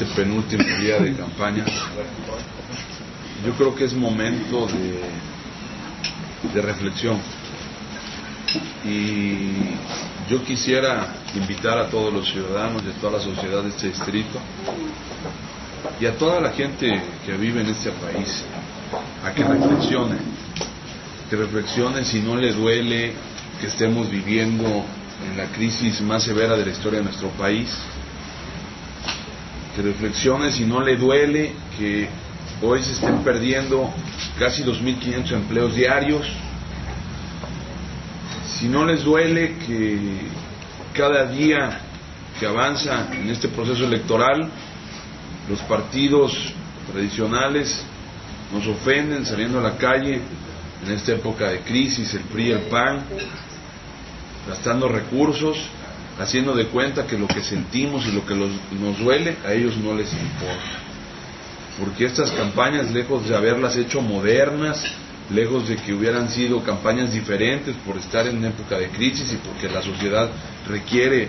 este penúltimo día de campaña, yo creo que es momento de, reflexión. Y yo quisiera invitar a todos los ciudadanos y a toda la sociedad de este distrito y a toda la gente que vive en este país a que reflexione, que reflexione si no le duele que estemos viviendo en la crisis más severa de la historia de nuestro país, que reflexione si no le duele que hoy se estén perdiendo casi 2.500 empleos diarios, si no les duele que cada día que avanza en este proceso electoral, los partidos tradicionales nos ofenden saliendo a la calle en esta época de crisis, el PRI el PAN, gastando recursos, haciendo de cuenta que lo que sentimos y lo que nos duele a ellos no les importa. Porque estas campañas, lejos de haberlas hecho modernas, lejos de que hubieran sido campañas diferentes por estar en época de crisis y porque la sociedad requiere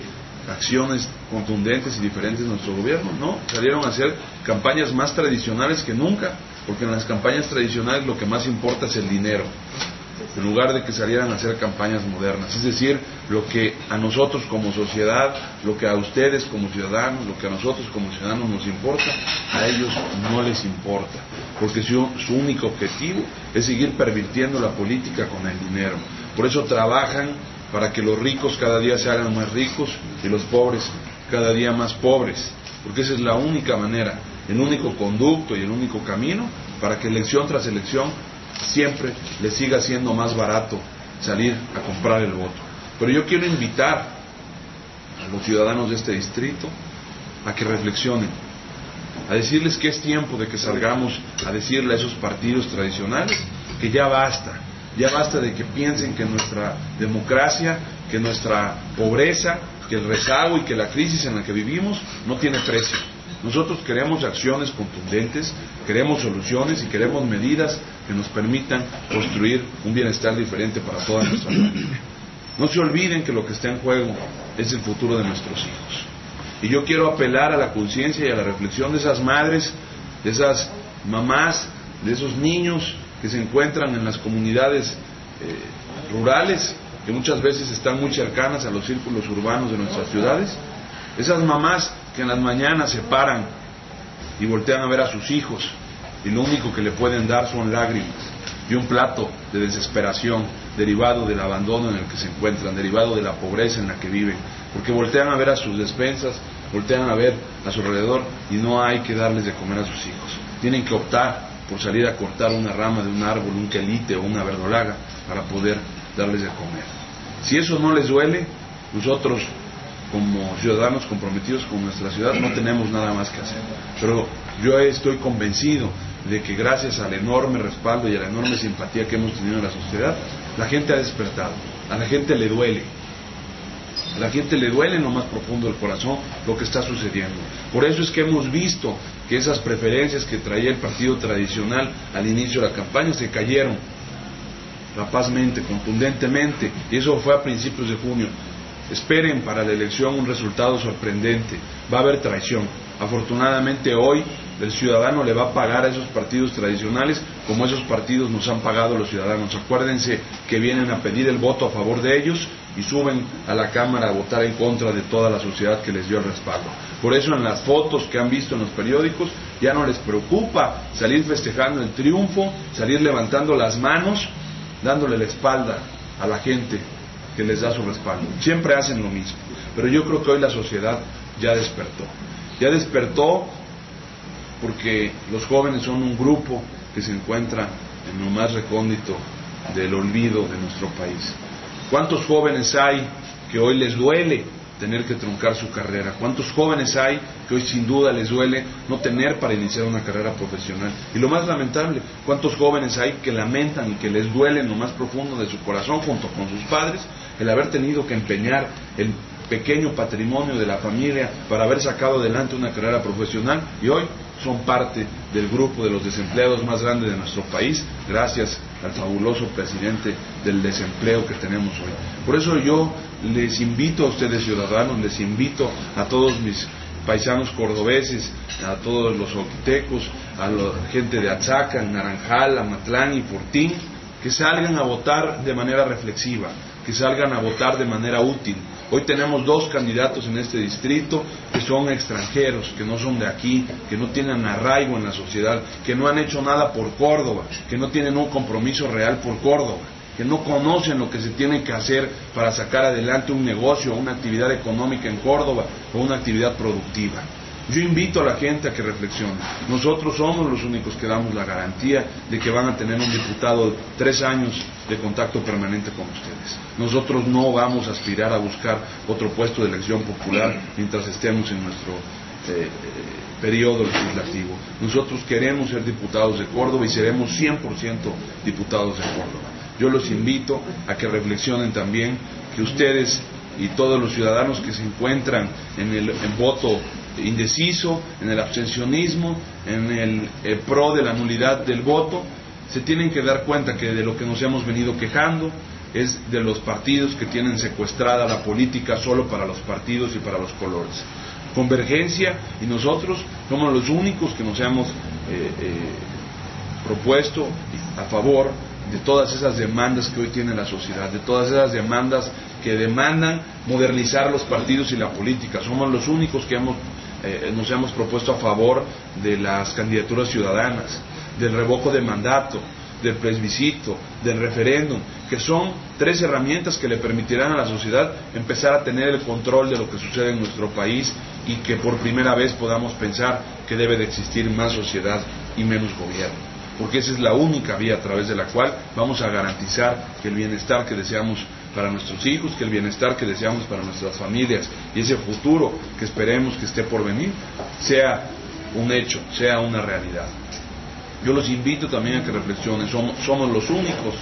acciones contundentes y diferentes de nuestro gobierno, no, salieron a hacer campañas más tradicionales que nunca, porque en las campañas tradicionales lo que más importa es el dinero, en lugar de que salieran a hacer campañas modernas. Es decir, lo que a nosotros como sociedad, lo que a ustedes como ciudadanos, lo que a nosotros como ciudadanos nos importa, a ellos no les importa, porque su, único objetivo es seguir pervirtiendo la política con el dinero. Por eso trabajan para que los ricos cada día se hagan más ricos y los pobres cada día más pobres, porque esa es la única manera, el único conducto y el único camino para que elección tras elección siempre les siga siendo más barato salir a comprar el voto. Pero yo quiero invitar a los ciudadanos de este distrito a que reflexionen, a decirles que es tiempo de que salgamos a decirle a esos partidos tradicionales que ya basta, ya basta de que piensen que nuestra democracia, que nuestra pobreza, que el rezago y que la crisis en la que vivimos no tiene precio. Nosotros queremos acciones contundentes, queremos soluciones y queremos medidas que nos permitan construir un bienestar diferente para toda nuestra familia. No se olviden que lo que está en juego es el futuro de nuestros hijos. Y yo quiero apelar a la conciencia y a la reflexión de esas madres, de esas mamás, de esos niños que se encuentran en las comunidades eh, rurales, que muchas veces están muy cercanas a los círculos urbanos de nuestras ciudades. Esas mamás que en las mañanas se paran y voltean a ver a sus hijos y lo único que le pueden dar son lágrimas y un plato de desesperación derivado del abandono en el que se encuentran, derivado de la pobreza en la que viven, porque voltean a ver a sus despensas, voltean a ver a su alrededor y no hay que darles de comer a sus hijos. Tienen que optar por salir a cortar una rama de un árbol, un quelite o una verdolaga para poder darles de comer. Si eso no les duele, nosotros como ciudadanos comprometidos con nuestra ciudad no tenemos nada más que hacer. Pero yo estoy convencido de que gracias al enorme respaldo y a la enorme simpatía que hemos tenido en la sociedad, la gente ha despertado, a la gente le duele, a la gente le duele en lo más profundo del corazón lo que está sucediendo. Por eso es que hemos visto que esas preferencias que traía el partido tradicional al inicio de la campaña se cayeron rapazmente, contundentemente, y eso fue a principios de junio. Esperen para la elección un resultado sorprendente. Va a haber traición. Afortunadamente hoy el ciudadano le va a pagar a esos partidos tradicionales como esos partidos nos han pagado los ciudadanos. Acuérdense que vienen a pedir el voto a favor de ellos y suben a la Cámara a votar en contra de toda la sociedad que les dio el respaldo. Por eso en las fotos que han visto en los periódicos ya no les preocupa salir festejando el triunfo, salir levantando las manos, dándole la espalda a la gente que les da su respaldo. Siempre hacen lo mismo. Pero yo creo que hoy la sociedad ya despertó. Ya despertó porque los jóvenes son un grupo que se encuentra en lo más recóndito del olvido de nuestro país. ¿Cuántos jóvenes hay que hoy les duele tener que truncar su carrera? ¿Cuántos jóvenes hay que hoy sin duda les duele no tener para iniciar una carrera profesional? Y lo más lamentable, ¿cuántos jóvenes hay que lamentan y que les duele en lo más profundo de su corazón junto con sus padres el haber tenido que empeñar el pequeño patrimonio de la familia para haber sacado adelante una carrera profesional y hoy son parte del grupo de los desempleados más grandes de nuestro país, gracias al fabuloso presidente del desempleo que tenemos hoy. Por eso yo les invito a ustedes ciudadanos, les invito a todos mis paisanos cordobeses, a todos los oquitecos, a la gente de Achaca, Naranjal, Amatlán y Fortín, que salgan a votar de manera reflexiva, que salgan a votar de manera útil. Hoy tenemos dos candidatos en este distrito que son extranjeros, que no son de aquí, que no tienen arraigo en la sociedad, que no han hecho nada por Córdoba, que no tienen un compromiso real por Córdoba, que no conocen lo que se tiene que hacer para sacar adelante un negocio, una actividad económica en Córdoba o una actividad productiva. Yo invito a la gente a que reflexione. Nosotros somos los únicos que damos la garantía de que van a tener un diputado tres años de contacto permanente con ustedes. Nosotros no vamos a aspirar a buscar otro puesto de elección popular mientras estemos en nuestro eh, eh, periodo legislativo. Nosotros queremos ser diputados de Córdoba y seremos 100% diputados de Córdoba. Yo los invito a que reflexionen también que ustedes y todos los ciudadanos que se encuentran en el voto indeciso, en el abstencionismo, en el, pro de la nulidad del voto, se tienen que dar cuenta que de lo que nos hemos venido quejando es de los partidos que tienen secuestrada la política solo para los partidos y para los colores. Convergencia y nosotros somos los únicos que nos hemos eh, eh, propuesto a favor de todas esas demandas que hoy tiene la sociedad, de todas esas demandas que demandan modernizar los partidos y la política. Somos los únicos que hemos eh, nos hemos propuesto a favor de las candidaturas ciudadanas, del revoco de mandato, del plebiscito, del referéndum, que son tres herramientas que le permitirán a la sociedad empezar a tener el control de lo que sucede en nuestro país y que por primera vez podamos pensar que debe de existir más sociedad y menos gobierno. Porque esa es la única vía a través de la cual vamos a garantizar que el bienestar que deseamos para nuestros hijos, que el bienestar que deseamos para nuestras familias y ese futuro que esperemos que esté por venir sea un hecho, sea una realidad. Yo los invito también a que reflexionen, somos, somos los únicos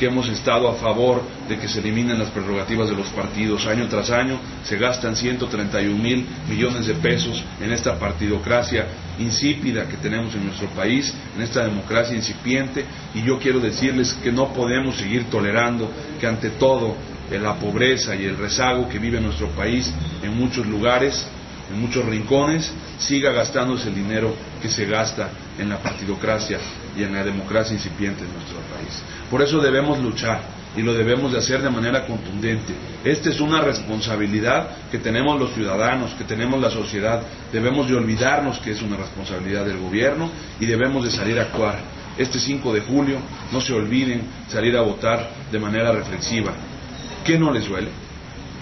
que hemos estado a favor de que se eliminen las prerrogativas de los partidos. Año tras año se gastan 131 mil millones de pesos en esta partidocracia insípida que tenemos en nuestro país, en esta democracia incipiente, y yo quiero decirles que no podemos seguir tolerando que ante todo la pobreza y el rezago que vive nuestro país en muchos lugares en muchos rincones, siga gastándose el dinero que se gasta en la partidocracia y en la democracia incipiente en nuestro país. Por eso debemos luchar y lo debemos de hacer de manera contundente. Esta es una responsabilidad que tenemos los ciudadanos, que tenemos la sociedad. Debemos de olvidarnos que es una responsabilidad del gobierno y debemos de salir a actuar. Este 5 de julio no se olviden salir a votar de manera reflexiva. ¿Qué no les duele?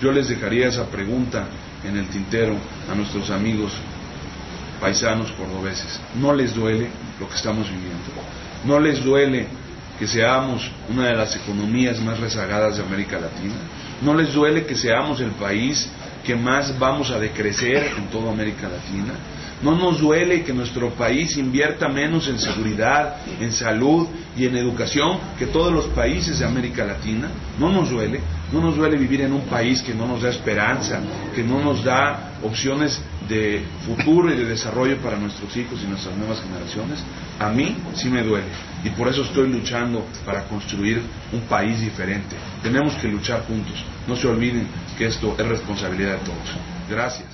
Yo les dejaría esa pregunta en el tintero a nuestros amigos paisanos cordobeses. No les duele lo que estamos viviendo. No les duele que seamos una de las economías más rezagadas de América Latina. No les duele que seamos el país que más vamos a decrecer en toda América Latina. No nos duele que nuestro país invierta menos en seguridad, en salud y en educación que todos los países de América Latina. No nos duele. No nos duele vivir en un país que no nos da esperanza, que no nos da opciones de futuro y de desarrollo para nuestros hijos y nuestras nuevas generaciones. A mí sí me duele. Y por eso estoy luchando para construir un país diferente. Tenemos que luchar juntos. No se olviden que esto es responsabilidad de todos. Gracias.